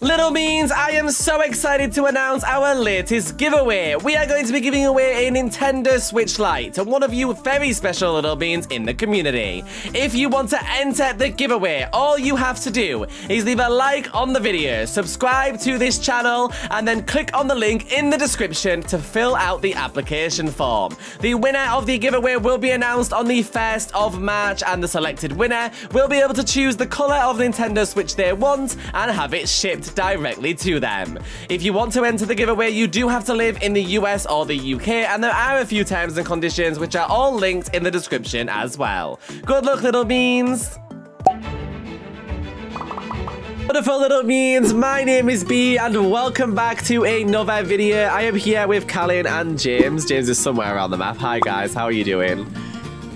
Little Beans, I am so excited to announce our latest giveaway. We are going to be giving away a Nintendo Switch Lite to one of you very special Little Beans in the community. If you want to enter the giveaway, all you have to do is leave a like on the video, subscribe to this channel, and then click on the link in the description to fill out the application form. The winner of the giveaway will be announced on the 1st of March, and the selected winner will be able to choose the color of Nintendo Switch they want and have it shipped directly to them. If you want to enter the giveaway, you do have to live in the US or the UK, and there are a few terms and conditions which are all linked in the description as well. Good luck, little beans! Wonderful little beans, my name is Bea and welcome back to another video. I am here with Callin and James. James is somewhere around the map. Hi guys, how are you doing?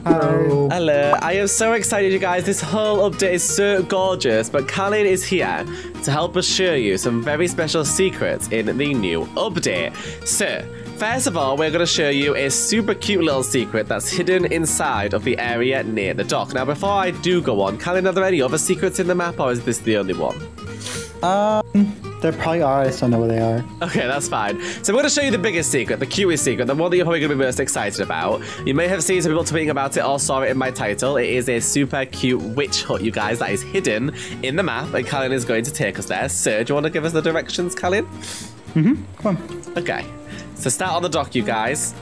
Hello. Hello. I am so excited, you guys. This whole update is so gorgeous, but Callin is here to help us show you some very special secrets in the new update. So, First of all, we're going to show you a super cute little secret that's hidden inside of the area near the dock. Now, before I do go on, Callin, are there any other secrets in the map, or is this the only one? Um, there probably are. I just don't know where they are. Okay, that's fine. So I'm going to show you the biggest secret, the cutest secret, the one that you're probably going to be most excited about. You may have seen some people tweeting about it or saw it in my title. It is a super cute witch hut, you guys, that is hidden in the map, and Callin is going to take us there. Sir, do you want to give us the directions, Callin? Mm-hmm. Come on. Okay. So start on the dock, you guys.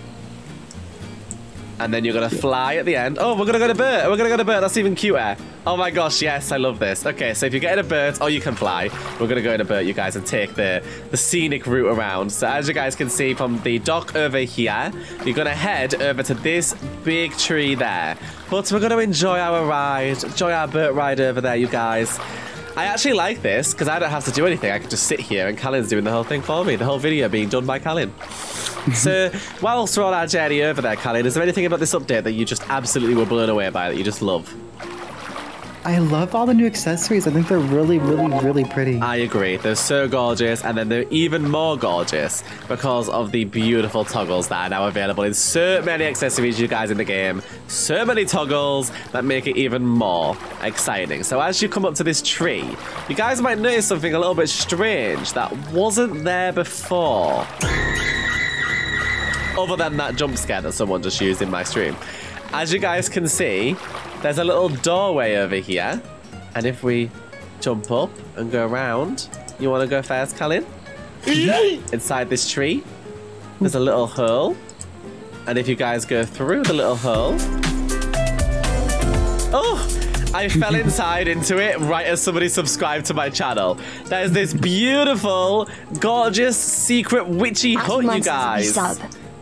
And then you're gonna fly at the end. Oh, we're gonna go to bird. We're gonna go to bird. That's even cuter. Oh my gosh, yes, I love this. Okay, so if you get in a bird, oh, you can fly. We're gonna go in a bird, you guys, and take the, the scenic route around. So as you guys can see from the dock over here, you're gonna head over to this big tree there. But we're gonna enjoy our ride, enjoy our bird ride over there, you guys. I actually like this because I don't have to do anything. I can just sit here and Callin's doing the whole thing for me. The whole video being done by Callin. so, whilst we're on our journey over there, Callin, is there anything about this update that you just absolutely were blown away by that you just love? I love all the new accessories. I think they're really, really, really pretty. I agree. They're so gorgeous, and then they're even more gorgeous because of the beautiful toggles that are now available in so many accessories, you guys, in the game. So many toggles that make it even more exciting. So as you come up to this tree, you guys might notice something a little bit strange that wasn't there before. Other than that jump scare that someone just used in my stream. As you guys can see, there's a little doorway over here. And if we jump up and go around, you want to go first, Callin? Inside this tree, there's a little hole. And if you guys go through the little hole... Oh! I fell inside into it right as somebody subscribed to my channel. There's this beautiful, gorgeous, secret witchy hut, you guys.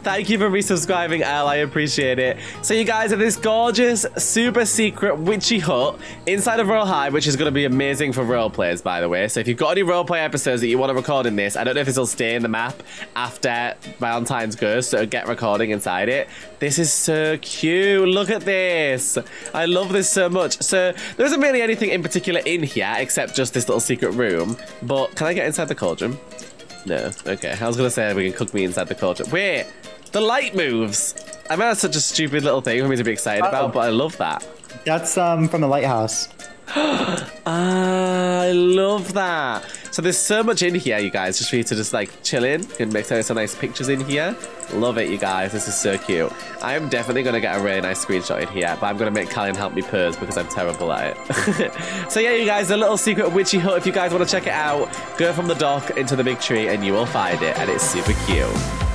Thank you for resubscribing, Al. I appreciate it. So you guys are this gorgeous, super secret witchy hut inside of Royale High, which is going to be amazing for role players, by the way. So if you've got any roleplay episodes that you want to record in this, I don't know if this will stay in the map after Valentine's goes, so get recording inside it. This is so cute. Look at this. I love this so much. So there isn't really anything in particular in here except just this little secret room. But can I get inside the cauldron? No. Okay. I was going to say we can cook me inside the cauldron. Wait. The light moves. I mean, that's such a stupid little thing for me to be excited uh -oh. about, but I love that. That's um from the lighthouse. ah, I love that. So there's so much in here, you guys, just for you to just like chill in. You can make some nice pictures in here. Love it, you guys. This is so cute. I am definitely going to get a really nice screenshot in here, but I'm going to make Callin help me pose because I'm terrible at it. so yeah, you guys, a little secret witchy hut. If you guys want to check it out, go from the dock into the big tree and you will find it, and it's super cute.